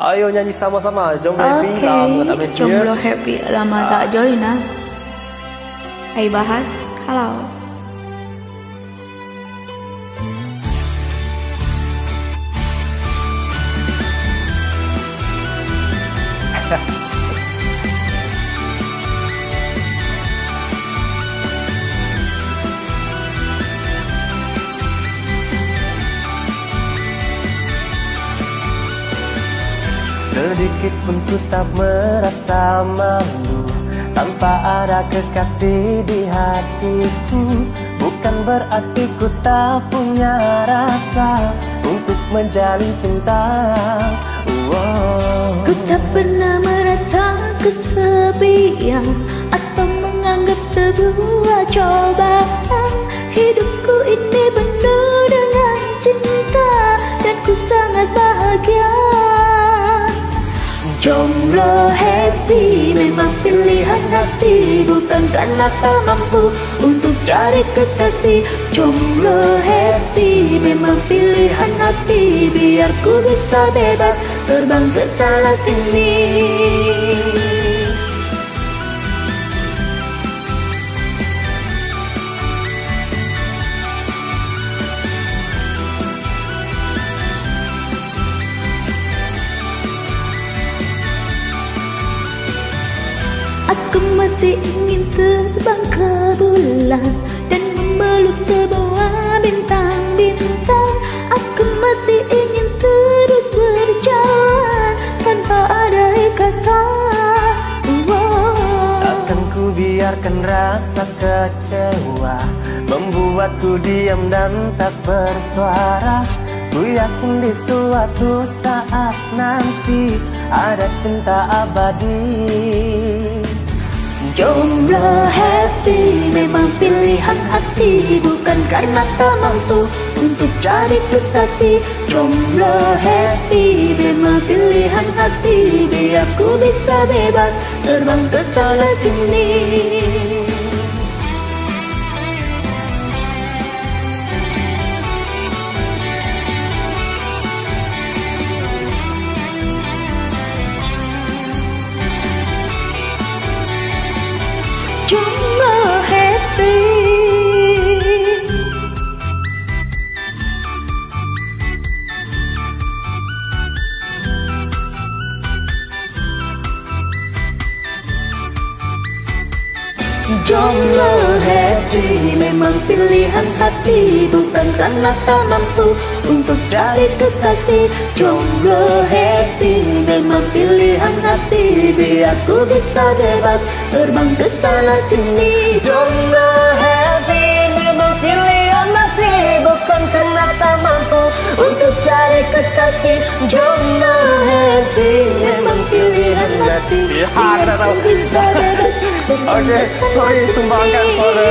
Ayo nyanyi sama-sama Jomblo happy okay. lama tak mesti Jomblo happy lama ah. tak join ah. Hai Bahat, halo. Sedikit pun ku tak merasa malu. Tanpa ada kekasih di hatiku. Bukan berarti ku tak punya rasa Untuk menjalin cinta. Wow. Ku tak pernah merasa kesepian Atau menganggap sebuah cobaan. Hidupku happy memang pilihan hati Bukan karena tak mampu untuk cari kekasih? Jomblo happy memang pilihan hati Biar ku bisa bebas terbang ke sana sini masih ingin terbang ke bulan Dan memeluk sebuah bintang-bintang Aku masih ingin terus berjalan Tanpa ada ikatan wow. Takkan ku biarkan rasa kecewa Membuatku diam dan tak bersuara. Ku yakin di suatu saat nanti Ada cinta abadi Jomblo happy memang pilihan hati Bukan karena tak mampu. Untuk cari kekasih Jomblo happy memang pilihan hati Biar ku bisa bebas terbang ke sana sini Jomblo happy memang pilihan hati Bukan karena tak mampu untuk cari kekasih. Jomblo happy memang pilihan hati Biar ku bisa bebas terbang ke sana sini. Jomblo happy memang pilihan hati Bukan karena tak mampu untuk cari kekasih. Jomblo happy memang pilihan hati Biar ku bisa bebas Okay, sorry sumbangkan suara